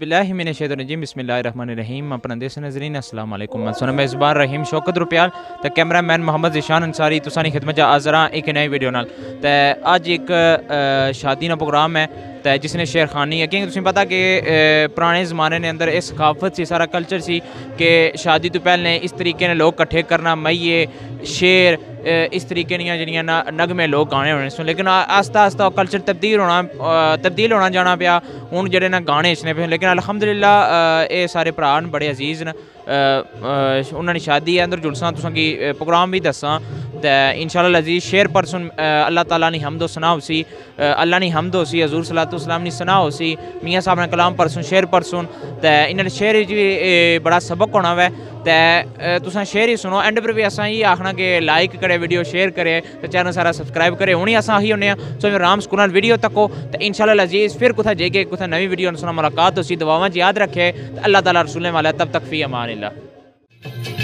باللہ من الشیطان الرجیم، بسم اللہ الرحمن الرحیم اپنا دیس نظرین السلام علیکم۔ میں سنم میزبان رحیم، شوکت روپیال تا کیمرہ مین محمد زشان انصاری تسانی خدمت جا آزرا ایک نئی ویڈیو نال۔ تا اج ایک شادی نا پروگرام ہے۔ تے جس نے شیر خانی ہے کیونکہ تسیں پتا کہ پرانے زمانے نے اندر اس ثقافت سی سارا کلچر سی کہ شادی تو پہلے اس طریقے نے لوگ کٹھے کرنا مئیے شیر اس طریقے نہیں جنیاں نغمے لوگ گانے ہونے سن۔ لیکن آستہ آستہ کلچر تبدیل ہونا تبدیل ہونا جانا پیا۔ ہوں جڑے نا گانے اسنے پہ لیکن الحمدللہ، اے سارے پران بڑے عزیز نے انہوں نے شادی ہے، اندر جلساں تو کی پروگرام بھی دساں۔ انشاءاللہ عزیز شیر پرسن اللہ تعالیٰ نے حمد و ثنا ہو سی اللہ نے حمد ہو سی حضور صلی اللہ علیہ وسلم نے ثنا ہو سی میاں صاحب نے کلام پرسن شیر پرسن تے انہوں نے شیر بڑا سبق ہونا ہے تے تساں ہی سنو، اینڈ پر بھی اساں ہی آکھنا کہ لائک کرے، ویڈیو شیئر کرے، تے چینل سارا سبسکرائب کرے، ہونی اساں ہی ہونے ہیں سو رام سکول ویڈیو تکو، تے انشاءاللہ عزیز پھر کتھا جے کے، کتھا نوی ویڈیو سنا ملاقات ہو سی دعاواں یاد رکھے اللہ تعالی رسول والا تب تک فی Aman Ullah.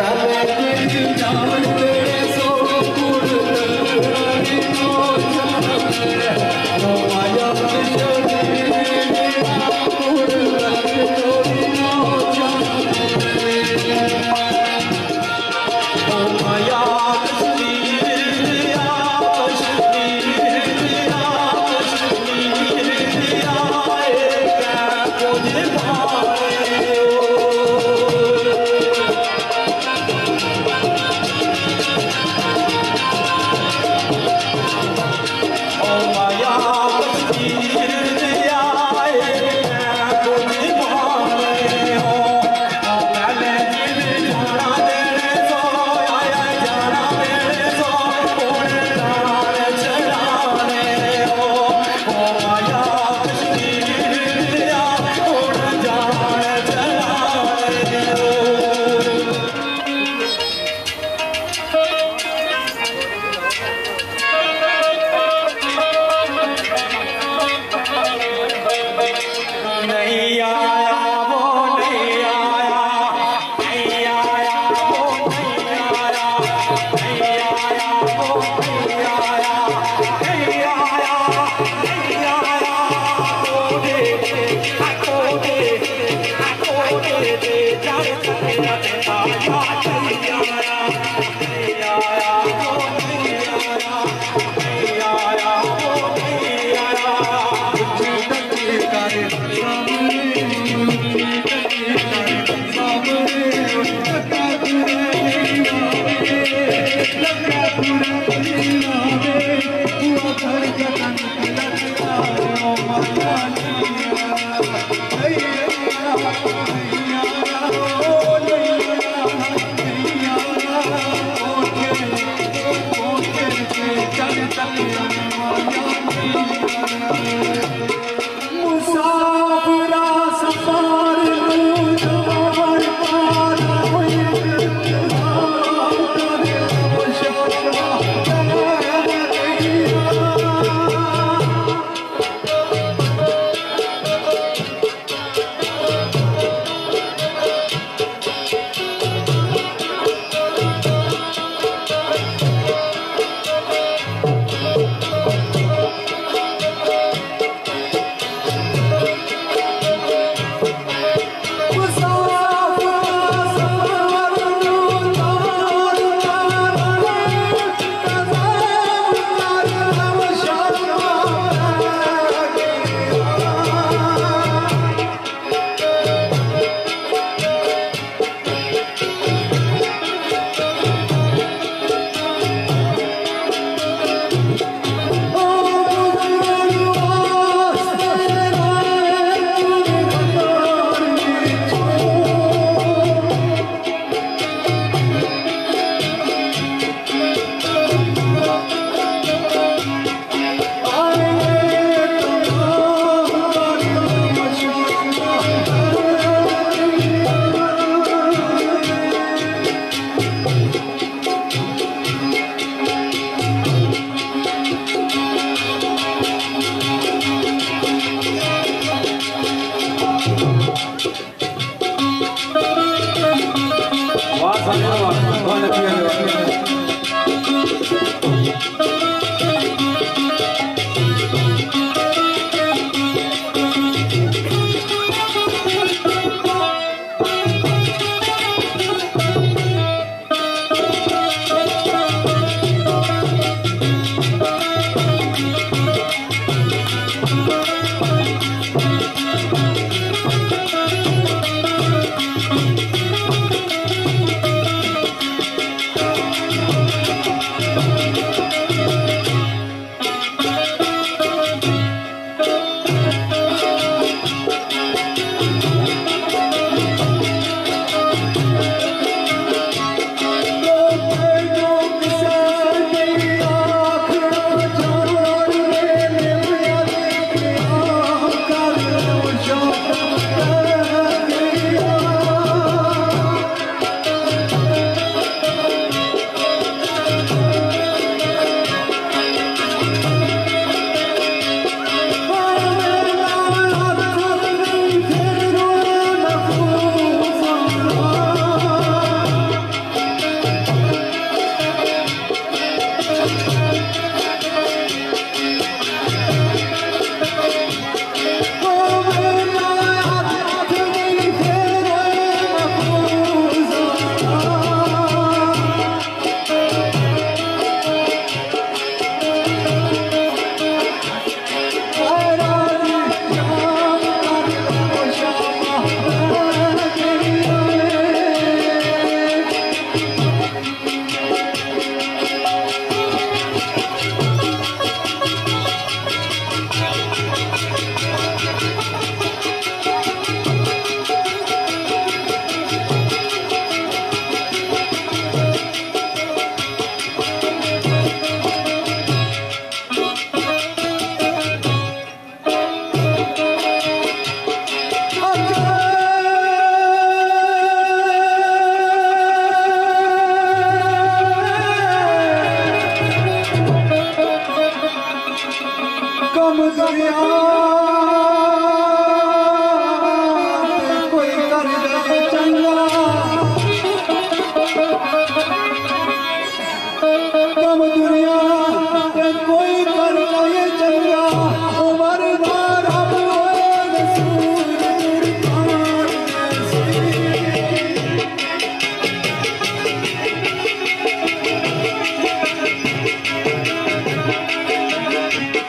Gracias.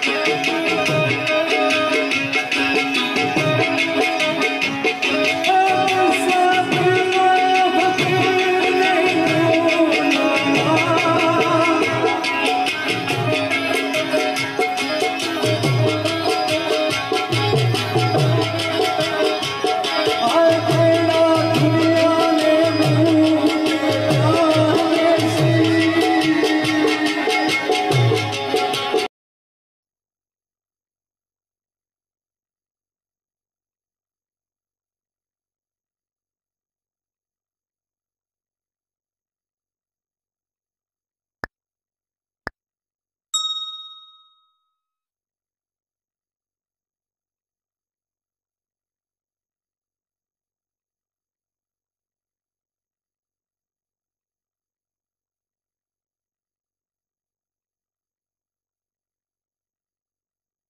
Thank you.